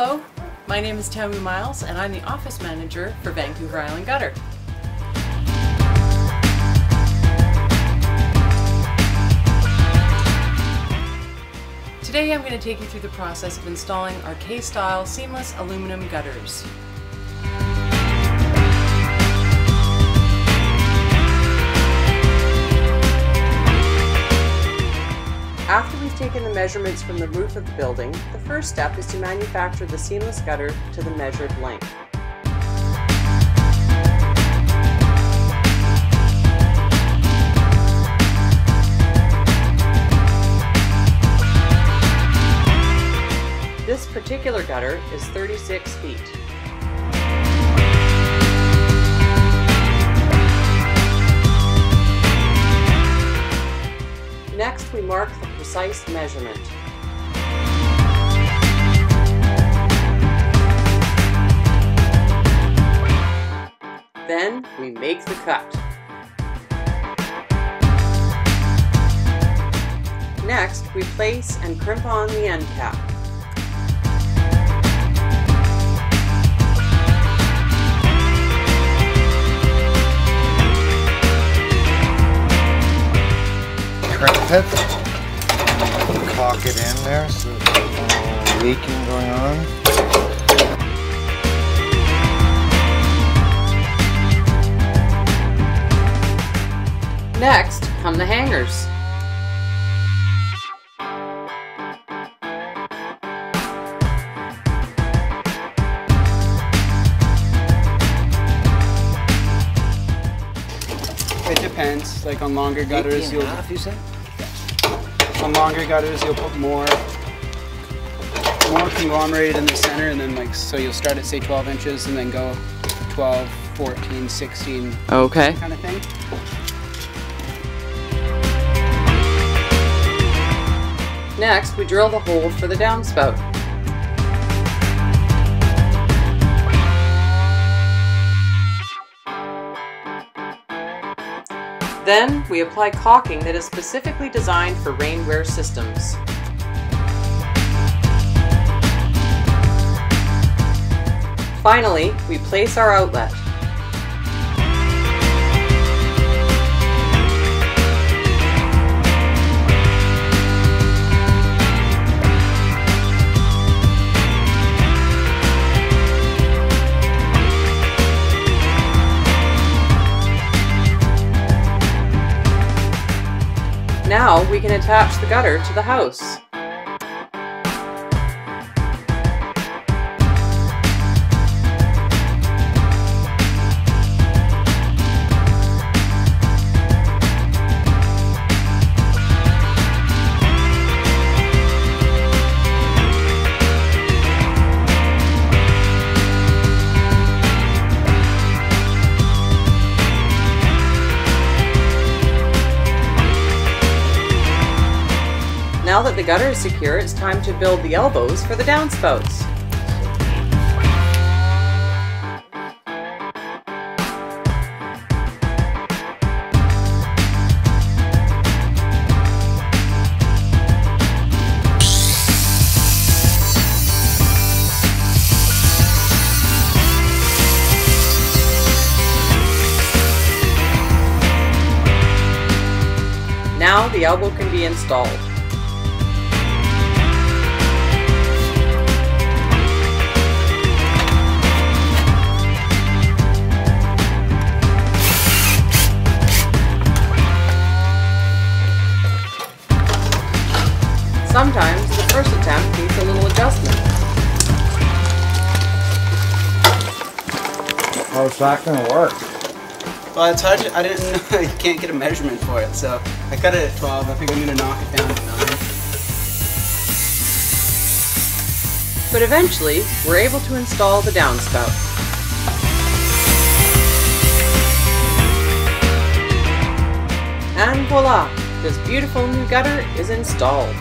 Hello, my name is Tammy Miles and I'm the office manager for Vancouver Island Gutter. Today I'm going to take you through the process of installing our K-Style seamless aluminum gutters. Taken the measurements from the roof of the building, the first step is to manufacture the seamless gutter to the measured length. This particular gutter is 36 feet. Precise measurement. Then, we make the cut. Next, we place and crimp on the end cap. crimp it, caulk it in there so there's no leaking going on. Next come the hangers. It depends. Like on longer gutters, you'll half, you said? On longer you got gutters you'll put more more conglomerate in the center, and then like so you'll start at say 12 inches and then go 12, 14, 16 Okay. kind of thing. Next, we drill the hole for the downspout. Then, we apply caulking that is specifically designed for rainware systems. Finally, we place our outlet. We can attach the gutter to the house. Now that the gutter is secure, it's time to build the elbows for the downspouts. Now the elbow can be installed. Sometimes the first attempt needs a little adjustment. Oh, How's that gonna work? Well, it's hard. To, I didn't. I can't get a measurement for it, so I cut it at 12. I think I'm gonna knock it down to nine. But eventually, we're able to install the downspout. And voila! This beautiful new gutter is installed.